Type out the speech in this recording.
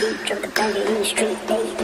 beat, the banger in the street, baby.